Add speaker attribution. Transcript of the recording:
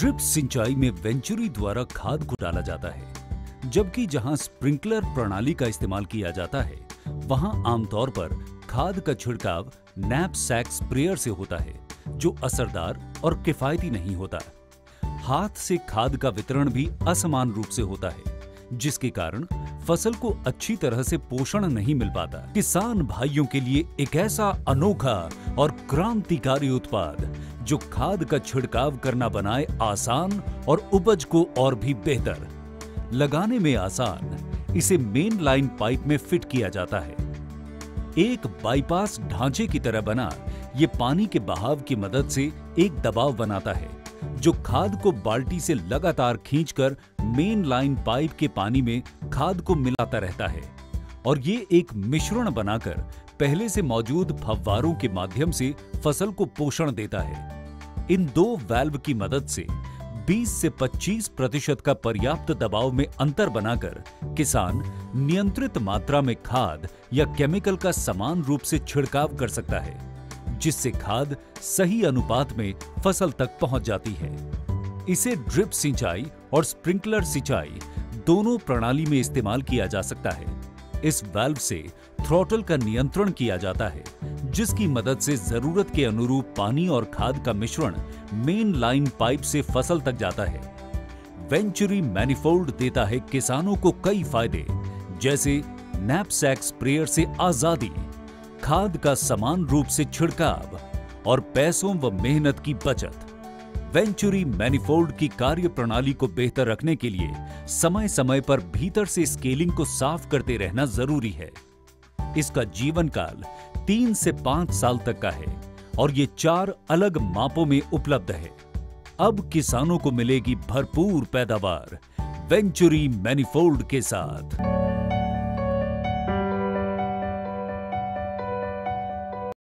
Speaker 1: Drip सिंचाई में venturi द्वारा खाद को डाला जाता है। जबकि जहाँ स्प्रिंकलर प्रणाली का इस्तेमाल किया जाता है, वहाँ आमतौर पर खाद का छिड़काव नैप सैक स्प्रेयर से होता है, जो असरदार और किफायती नहीं होता। हाथ से खाद का वितरण भी असमान रूप से होता है, जिसके कारण फ़सल को अच्छी तरह से पोषण नहीं मिल पाता। किसान भाइयों के लिए एक ऐसा अनोखा और क्रांतिकारी उत्पाद जो खाद का छिड़काव करना बनाए आसान और उपज को और भी बेहतर। लगाने में आसान, इसे मेन लाइन पाइप में फिट किया जाता है। एक बाईपास ढांचे की तरह बना, ये पानी के बहाव की मदद से एक दबाव बनाता है, जो खाद को बाल्टी से लगातार खींचकर मेन लाइन पाइप के पानी में खाद को मिलाता रहता है। और ये एक मिश्रण बनाकर पहले से मौजूद फव्वारों के माध्यम से फ़सल को पोषण देता है। इन दो वाल्व की मदद से 20 से 25 प्रतिशत का पर्याप्त दबाव में अंतर बनाकर किसान नियंत्रित मात्रा में खाद या केमिकल का समान रूप से छिड़काव कर सकता है, जिससे खाद सही अनुपात में फ़सल तक पहुँच जाती है। इसे ड्रिप सिंचाई और स्प्रिंकलर सिंचाई दोनों प्रणाली में इस्तेमाल किया जा सकता है। इस वाल्व से थ्रोटल का नियंत्रण किया जाता है, जिसकी मदद से ज़रूरत के अनुरूप पानी और खाद का मिश्रण मेन लाइन पाइप से फ़सल तक जाता है। वेंचुरी मैनिफोल्ड देता है किसानों को कई फ़ायदे, जैसे नैपसैक स्प्रेयर से आज़ादी, खाद का समान रूप से छिड़काव और पैसों व मेहनत की बचत। वेंचुरी मैनिफोल्ड की कार्य प्रणाली को बेहतर रखने के लिए समय समय पर भीतर से स्केलिंग को साफ़ करते रहना ज़रूरी है। इसका जीवन काल तीन से पाँच साल तक का है और ये चार अलग मापों में उपलब्ध है। अब किसानों को मिलेगी भरपूर पैदावार वेंचुरी मैनिफोल्ड के साथ।